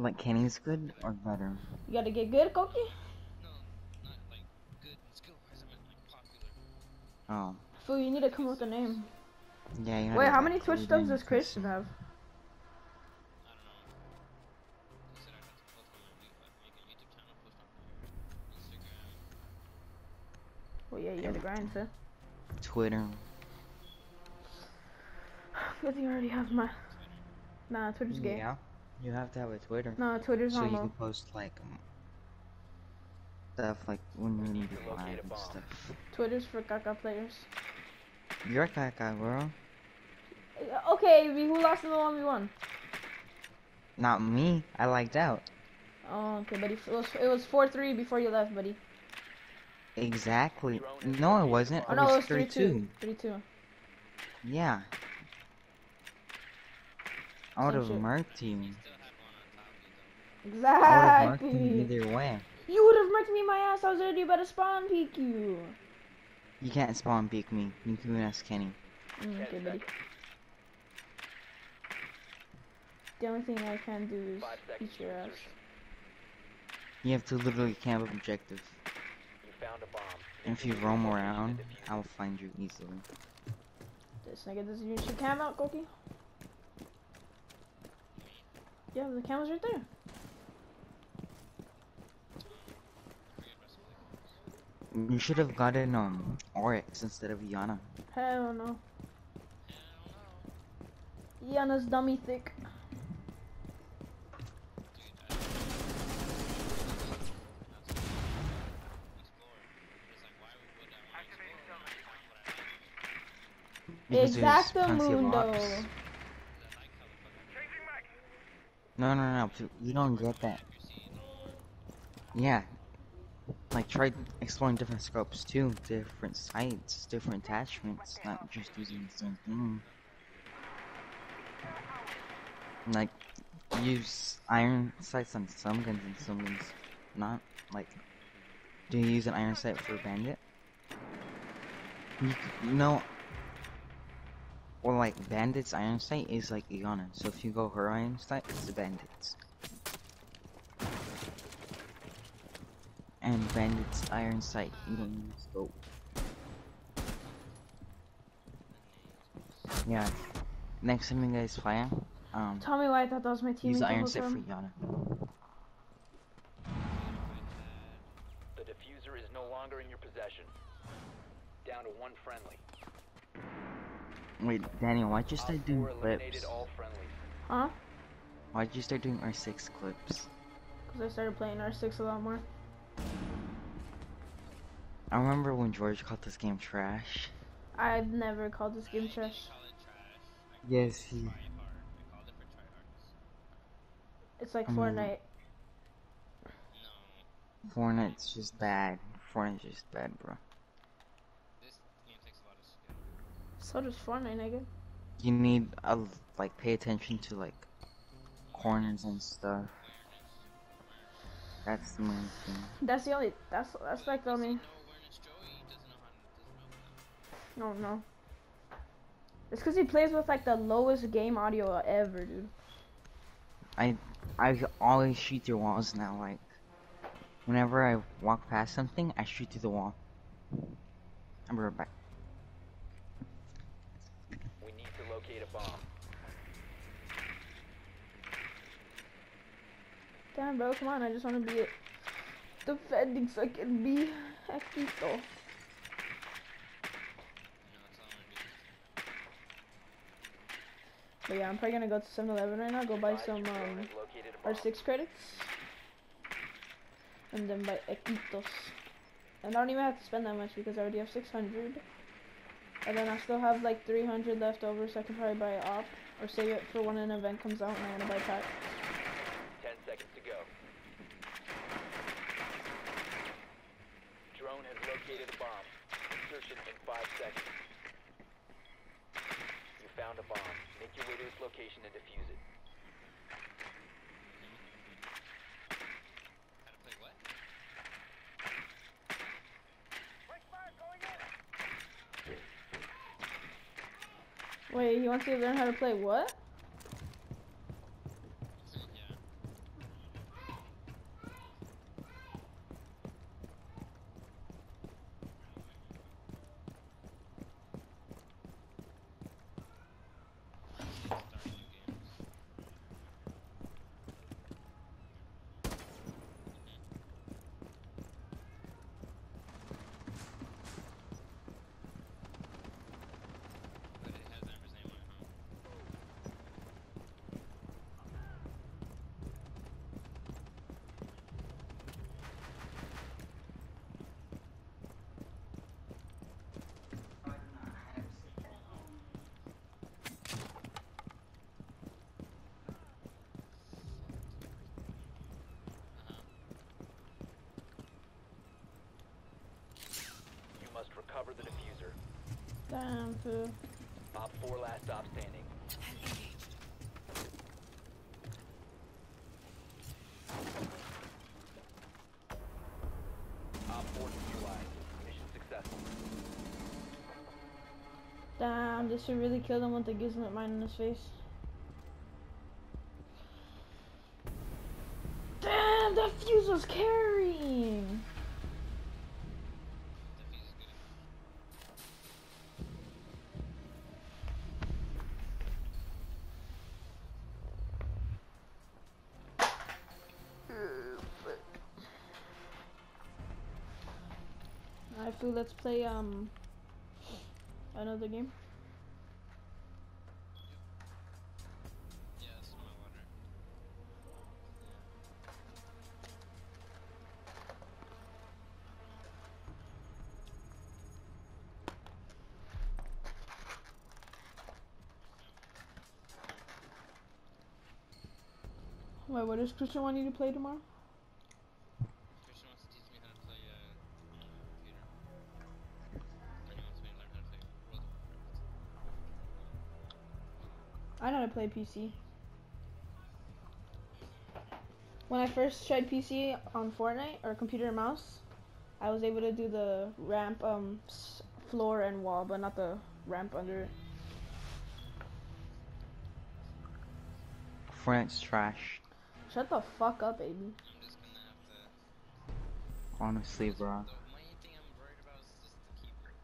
Like Kenny's good or better? You gotta get good, Koki? No, not like good skill wise. I meant like popular. Oh. Fool, you need to come up with a name. Yeah, you know. Wait, how many Twitch Twitter subs does Christian have? I don't know. He said I'd have to post on my we- make a YouTube channel, post on Instagram. Well, yeah, you gotta grind, sir. Twitter. Good thing I already have my. Nah, Twitter's gay. Yeah. You have to have a Twitter. No, Twitter's on. so you can post like um, stuff like when you're gonna be locate live a and bomb. stuff. Twitter's for Kaka players. You're that guy, bro. Uh, Okay, who lost in the 1v1? Not me. I liked out. Oh, okay, buddy. It was it was 4-3 before you left, buddy. Exactly. No, it wasn't. Oh it no, it was was 3-2. 3-2. 3-2. Yeah. I would Same have shit. marked you. Still have one on top of you though. I would have marked you Exactly. either way. You would have marked me in my ass. I was already about to spawn peek you. You can't spawn peek me. You can ask Kenny. Mm, okay, buddy. The only thing I can do is Five seconds eat your ass. You have to literally camp an objective. You found a bomb. And if you roam around, I'll find you easily. This nigga doesn't use your cam out, Koki. Yeah, the camera's right there. You should have gotten um Oryx instead of Iana. Hell no. Iana's dummy thick. Dude, I explore. No, no, no. You don't get that. Yeah. Like try exploring different scopes too, different sights, different attachments, not just using the same thing. Like use iron sights on some guns and some guns not. Like, do you use an iron sight for a bandit? You, know, well, like bandit's iron sight is like Iana. So if you go her iron sight, it's the bandits. and bandits iron sight. You don't use scope. Yeah. Next time you guys fire, um, Tell me why I thought that was my teammate. use iron sight for time. Iana. The diffuser is no longer in your possession. Down to one friendly. Wait, Daniel, why'd you start doing 4 eliminated clips? Huh? Why'd you start doing R6 clips? Because I started playing R6 a lot more. I remember when George called this game trash. I've never called this game trash. Call it trash. Yes, he. Try hard. I called it for tryhards. It's like Mm. Fortnite. Fortnite's just bad. Fortnite's just bad, bro. So does Fortnite, nigga. You need a like pay attention to like corners and stuff. That's the main thing. That's the only. That's that's like the only. No awareness Joey doesn't know how doesn't know No, It's because he plays with like the lowest game audio ever, dude. I I always shoot through walls now. Like whenever I walk past something, I shoot through the wall. I'm right back. We need to locate a bomb. Damn, bro, come on. I just want to be defending so I can be Ekito. You know, that's all I wanna do. But yeah, I'm probably gonna go to 7-Eleven right now. Go buy some um a bomb. R6 credits, and then buy Equitos. And I don't even have to spend that much because I already have 600. And then I still have like 300 left over, so I can probably buy it op or save it for when an event comes out and I want to buy packs. Ten seconds to go. Drone has located a bomb. Insertion in five seconds. You found a bomb. Make your way to its location and defuse it. How to play what? He wants to learn how to play what? Yeah. Damn, fool. Op 4 last stop standing. Op 4 neutralized. Mission successful. Damn, this should really kill him with the gizmet mine in his face. Damn, that fuse was carrying. Feel let's play um another game. Wait, what does Christian want you to play tomorrow? Play PC. When I first tried PC on Fortnite or computer and mouse, I was able to do the ramp, um, s- floor and wall, but not the ramp under it. Fortnite's trash. Shut the fuck up, baby. I'm just gonna have to. Honestly, bro. The main thing I'm worried about is just the keyboard.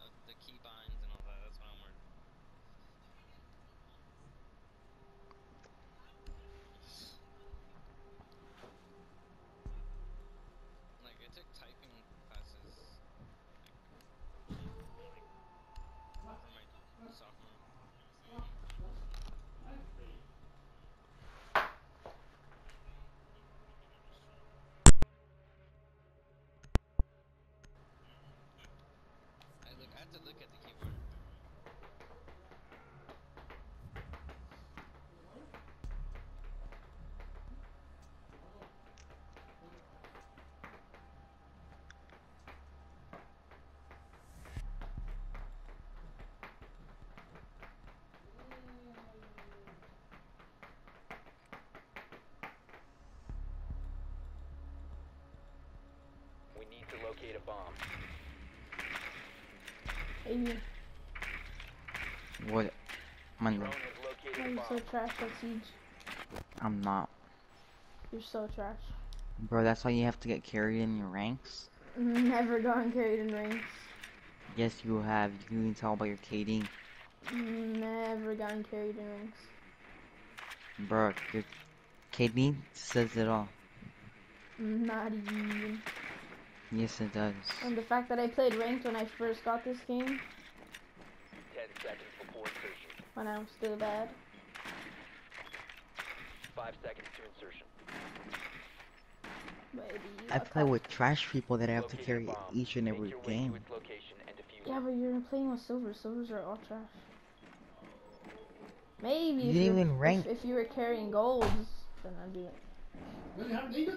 Uh, the keybinds and all that. That's what I'm worried about. Like I took typing classes. Like, for my sophomore. I look. I have to look at the keyboard. We need to locate a bomb. Baby, What? Monday. Drone has located why so trash at Siege? I'm not. You're so trash. Bro, that's why you have to get carried in your ranks? Never gotten carried in ranks. Yes, you have. You can tell by your KD. Mm, never gotten carried in ranks. Bro, your KD says it all. Not even. Yes, it does. And the fact that I played ranked when I first got this game, 10 seconds before insertion. when I was still bad. 5 seconds to insertion. Baby, I play with trash people that I have to carry each and every your way to game. its location and defuse Yeah, but you're playing with silver. Silvers are all trash. Maybe You if, didn't you're- even rank. if, if you were carrying golds, then I'd do it.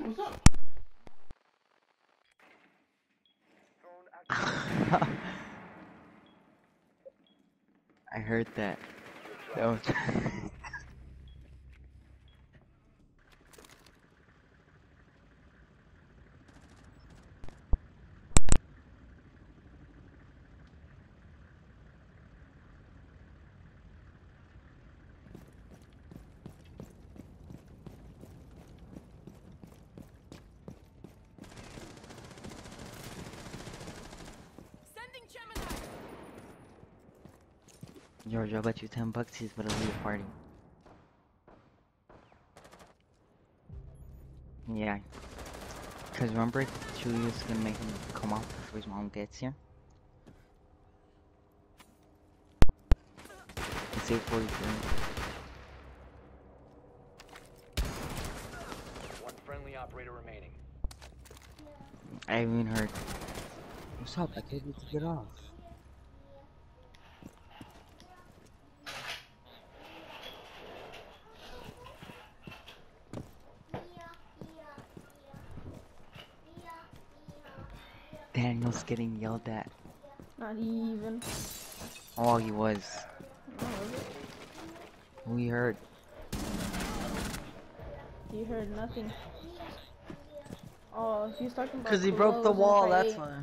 What's up? I heard that. Was George, I'll bet you 10 bucks he's gonna leave the party. Yeah. Cause remember, Julia's gonna make him come out before his mom gets here? It's 843. One friendly operator remaining. I haven't even heard. What's up? I can't to get off. Getting yelled at. Not even. Oh, he was. Oh, was? We heard. You heard nothing. Oh, he's talking about. Cause he broke the wall. That's why.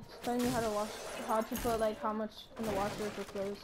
It's telling you how to wash, how to put like how much in the washer for clothes.